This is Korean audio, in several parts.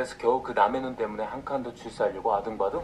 그래서 겨우 그 남의 눈 때문에 한 칸 더 출세하려고 아등바등?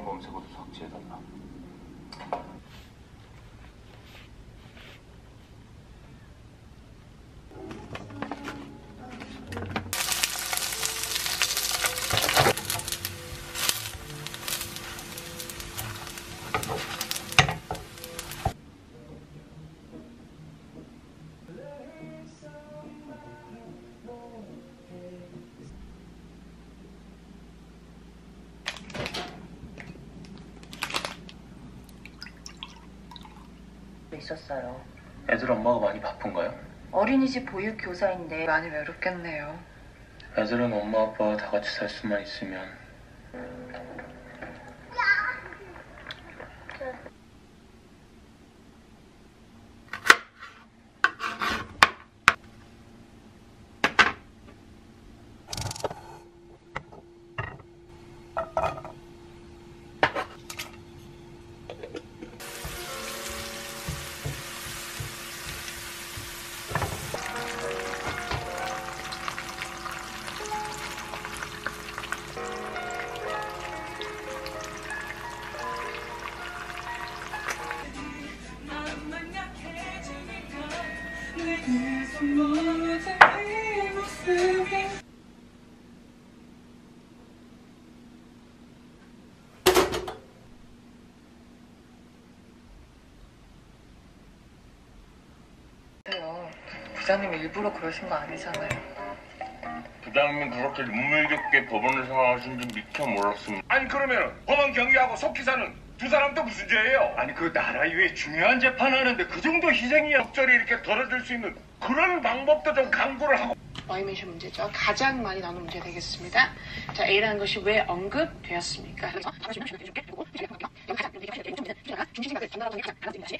연관 검색어도 삭제해달라. 있었어요. 애들 엄마가 많이 바쁜가요? 어린이집 보육 교사인데 많이 외롭겠네요. 애들은 엄마 아빠가 다 같이 살 수만 있으면 부장님 일부러 그러신 거 아니잖아요. 부장님은 그렇게 눈물겹게 법원을 생각하신 줄 미처 몰랐습니다. 아니 그러면 법원 경위하고 속기사는 두 사람 또 무슨 죄예요? 아니 그 나라 위에 중요한 재판 하는데 그 정도 희생이야 적절히 이렇게 덜어줄 수 있는 그런 방법도 좀 강구를 하고 와이메이션 문제죠. 가장 많이 나오는 문제 되겠습니다. 자, A라는 것이 왜 언급되었습니까? 그래서 중심각을 전달하고 가장 알아듣는 것이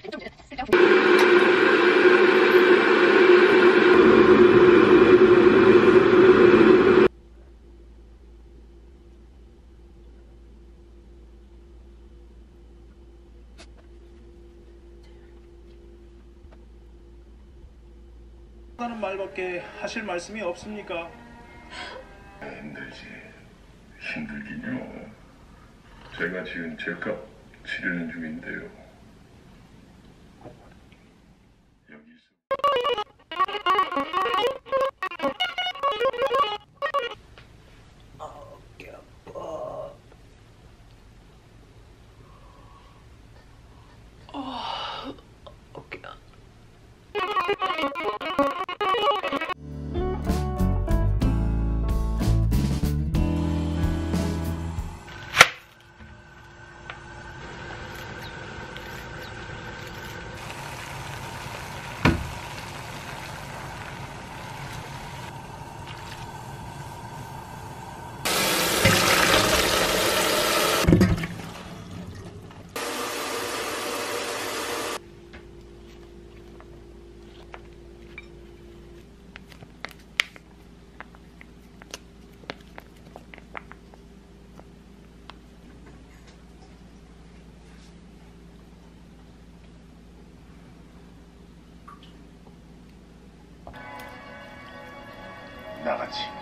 하는 말밖에 하실 말씀이 없습니까? 힘들지. 힘들긴요. 제가 지은 죄값 치르는 중인데요. знать.